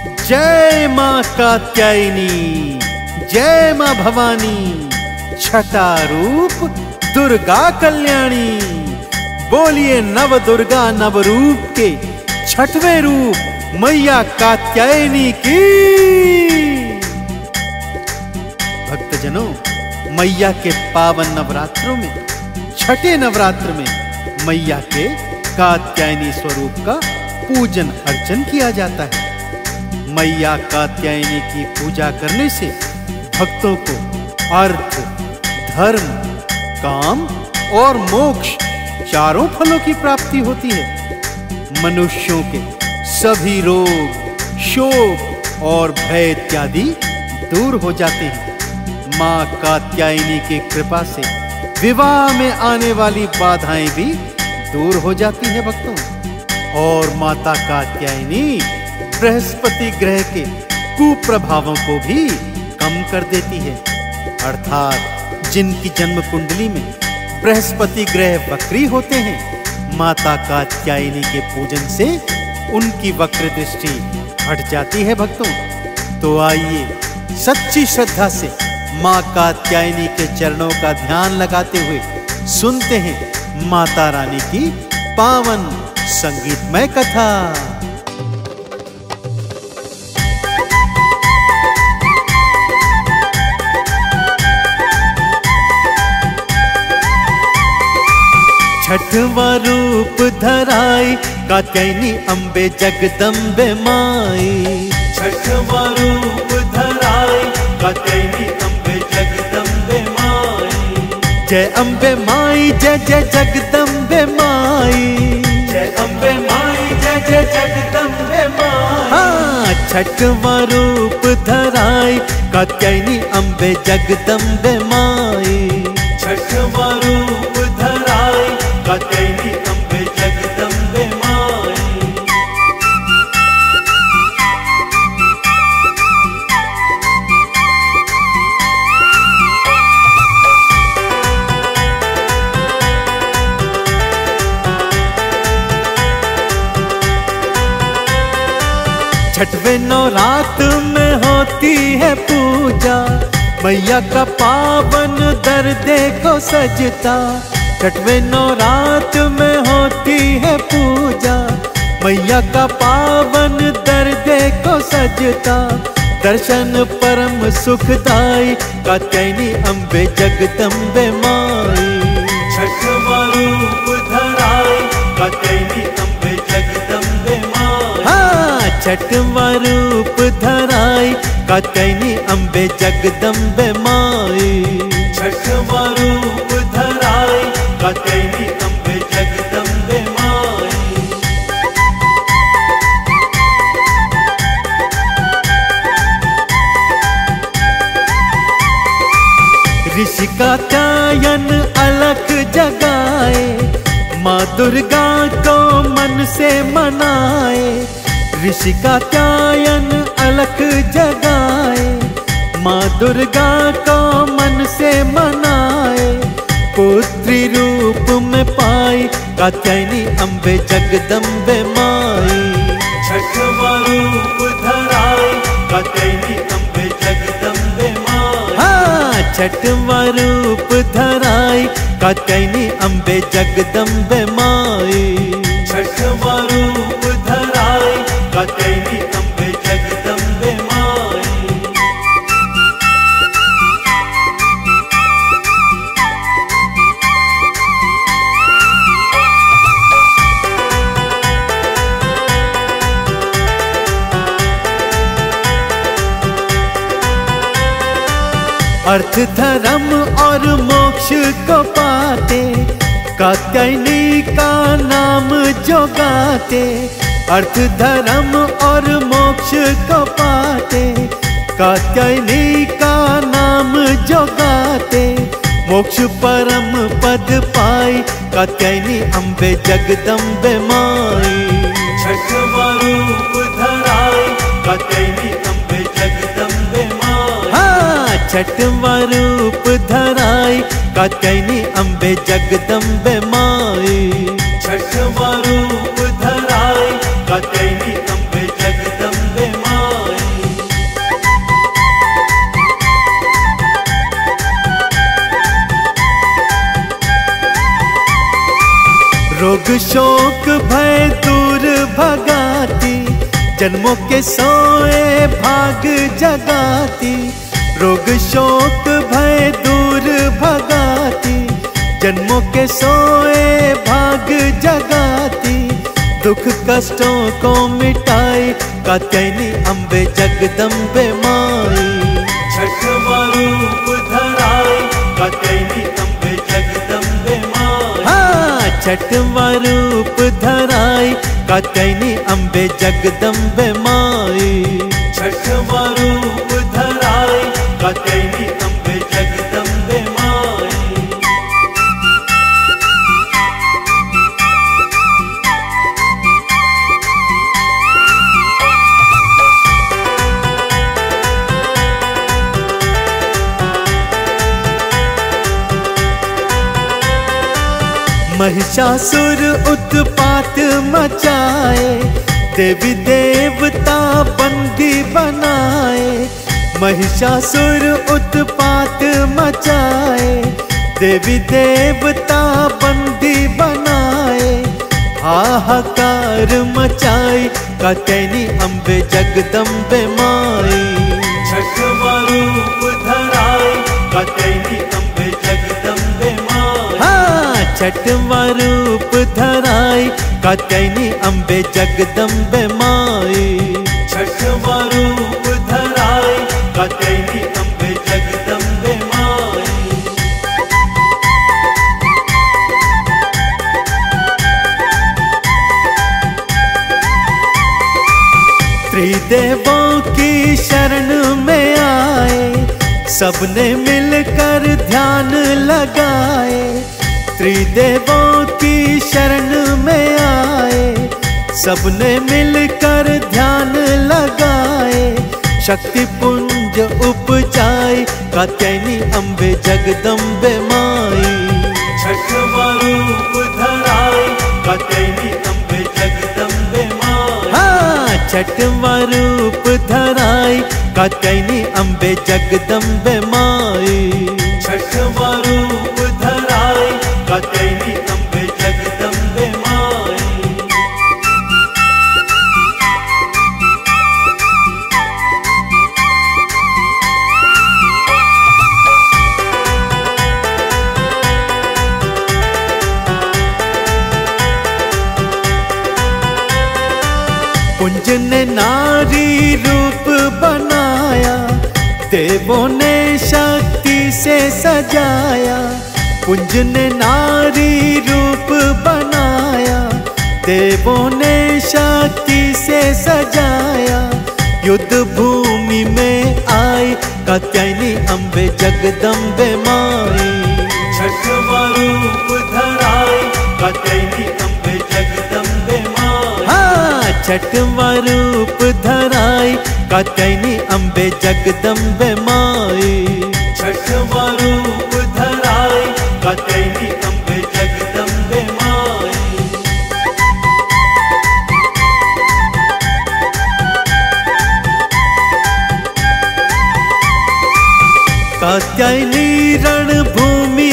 जय माँ कात्यायनी, जय माँ भवानी, छठा रूप दुर्गा कल्याणी। बोलिए नव दुर्गा नव रूप के छठवें रूप, मैया कात्यायनी की। भक्तजनों, मैया के पावन नवरात्रों में, छठे नवरात्र में मैया के कात्यायनी स्वरूप का पूजन अर्चन किया जाता है। मैया कात्यायनी की पूजा करने से भक्तों को अर्थ, धर्म, काम और मोक्ष चारों फलों की प्राप्ति होती है। मनुष्यों के सभी रोग, शोक और भय इत्यादि दूर हो जाते हैं। माँ कात्यायनी की कृपा से विवाह में आने वाली बाधाएँ भी दूर हो जाती है भक्तों। और माता कात्यायनी बृहस्पति ग्रह के कुप्रभावों को भी कम कर देती है। अर्थात जिनकी जन्म कुंडली में बृहस्पति ग्रह वक्री होते हैं, माता कात्यायनी के पूजन से उनकी वक्र दृष्टि हट जाती है भक्तों। तो आइए सच्ची श्रद्धा से माँ कात्यायनी के चरणों का ध्यान लगाते हुए सुनते हैं माता रानी की पावन संगीतमय कथा। छठवा रूप धराई कात्यायनी अम्बे जगदम्बे माई। छठवा रूप धराई कात्यायनी अम्बे जगदम्बे माई। जय अम्बे माई जय जय जगदम्बे माई। जय अम्बे माई जय जय जगदम्बे माई। हाँ छठवा रूप धराई कात्यायनी अम्बे जगदम्बे माई। छठवा छठवें नवरात में होती है पूजा। मैया का पावन दर देखो सजता। छठवें नवरात में होती है पूजा। मैया का पावन दर देखो सजता। दर्शन परम सुखदाई कात्यायनी अम्बे जगदम्बे माई। छठवा रूप धराई कात्यायनी अम्बे जगदम्बे माई। छठवा रूप धराई कात्यायनी अम्बे जगदम्बे माई। ऋषि कात्यायन अलग जगाए माँ दुर्गा को मन से मनाए। ऋषि कात्यायन अलग जगाए माँ दुर्गा को मन से मनाए। पुत्री रूप में पाई कात्यायनी अम्बे जगदम्बे माई। छठवा रूप धराई कात्यायनी अम्बे जगदम्बे माई। हाँ छठवा रूप धराई कात्यायनी अम्बे जगदम्बे माई अर्थ, धर्म और मोक्ष को पाते। कात्यायनी का नाम जो अर्थ, धर्म और मोक्ष को पाते। कात्यायनी का नाम जो मोक्ष परम पद पाई। कात्यायनी अम्बे, जगदम्बे माई। छठवा रूप धराई। कात्यायनी छठवरूप धराय धराई अम्बे जगदम्बे माई। छठवा अम्बे जगदम्बे माई। रोग शोक भय दूर भगाती, जन्मों के सोए भाग जगाती। रोग शोक भय दूर भगाती जन्मों के सोए भाग जगाती दुख कष्टों को मिटाई कात्यायनी अम्बे जगदम्बे माई। छठ रूप धराई कात्यायनी अम्बे जगदम्बे माई। हाँ छठवा रूप धराई कात्यायनी अम्बे जगदम्बे माई। महिषासुर उत्पात मचाए, देवी देवता बंदी बनाए। महिषासुर उत्पात मचाए, देवी देवता बंदी बनाए। हाहाकार मचाई, कतैनी अम्बे जगदम्बे माई। छठवा रूप धराई कात्यायनी छठवा रूप धराई, कात्यायनी अम्बे जगदम्बे माई। छठवा रूप धराई अम्बे जगदम्बे त्रिदेवों की शरण में आए, सबने त्रिदेवों की शरण में आए सबने मिलकर ध्यान लगाए। शक्ति पुंज उपजाए कात्यायनी अम्बे जगदम्बे माई छठवा रूप धराई कात्यायनी अम्बे जगदम्बे माई हाँ छठवा रूप धराई कात्यायनी अम्बे जगदम्बे माई छठवा कुंज ने नारी रूप बनाया, देवों ने शक्ति से सजाया। कुंज ने नारी रूप बनाया, देवों ने शक्ति से सजाया। युद्ध भूमि में आई, कात्यायनी अम्बे जगदम्बे माई। छठवा रूप धराई, कात्यायनी छठवा रूप धराई कात्यायनी अम्बे जगदम्बे माई। छठवा रूप धराई कात्यायनी अम्बे जगदम्बे माई।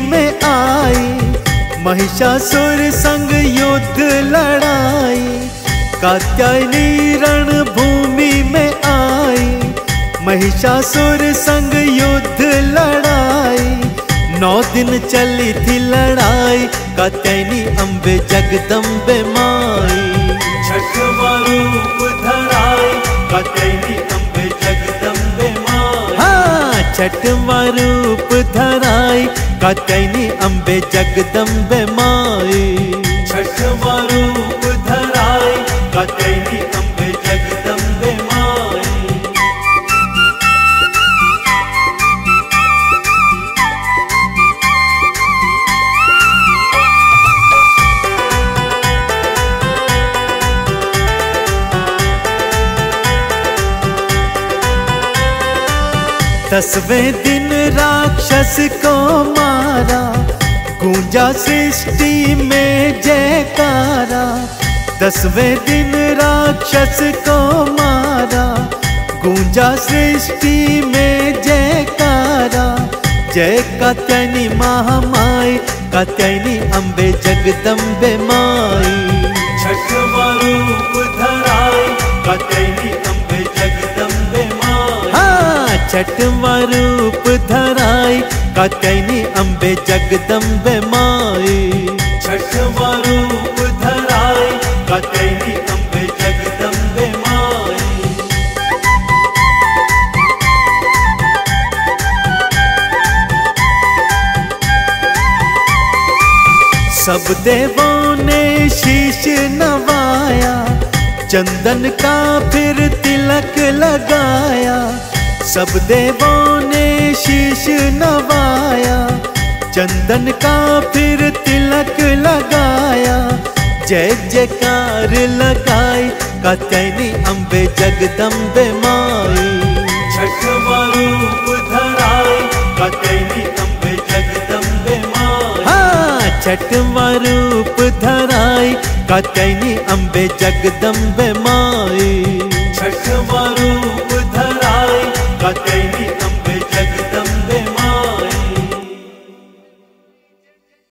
में आई, महिषासुर संग युद्ध लड़ाई। कात्यायनी रणभूमि में आई। महिषासुर संग युद्ध लड़ाई। नौ दिन चली थी लड़ाई। कात्यायनी अम्बे जगदम्बे माई। छठवा रूप धराई। कात्यायनी अम्बे जगदम्बे माई। हाँ छठवा रूप धराई। कात्यायनी अम्बे जगदम्बे माई। दसवें दिन राक्षस को मारा, गूंजा सृष्टि में जयकारा। दसवें दिन राक्षस को मारा, गूंजा सृष्टि में जयकारा। जय कात्यायनी महामाई, कात्यायनी अम्बे जगदम्बे माई। छठवा रूप धराए कात्यायनी छठवा रूप धराई कात्यायनी अम्बे माई। कात्यायनी अम्बे जगदम्बे माई। सब देवों ने शीश नवाया, चंदन का फिर तिलक लगाया। सब देवों ने शीश नवाया चंदन का फिर तिलक लगाया। जय जयकार लगाई कात्यायनी अम्बे जगदम्बे माई। छठवा रूप धराए कात्यायनी अम्बे जगदम्बे माई। हाँ छठवा रूप धराई अम्बे जगदम्बे माई।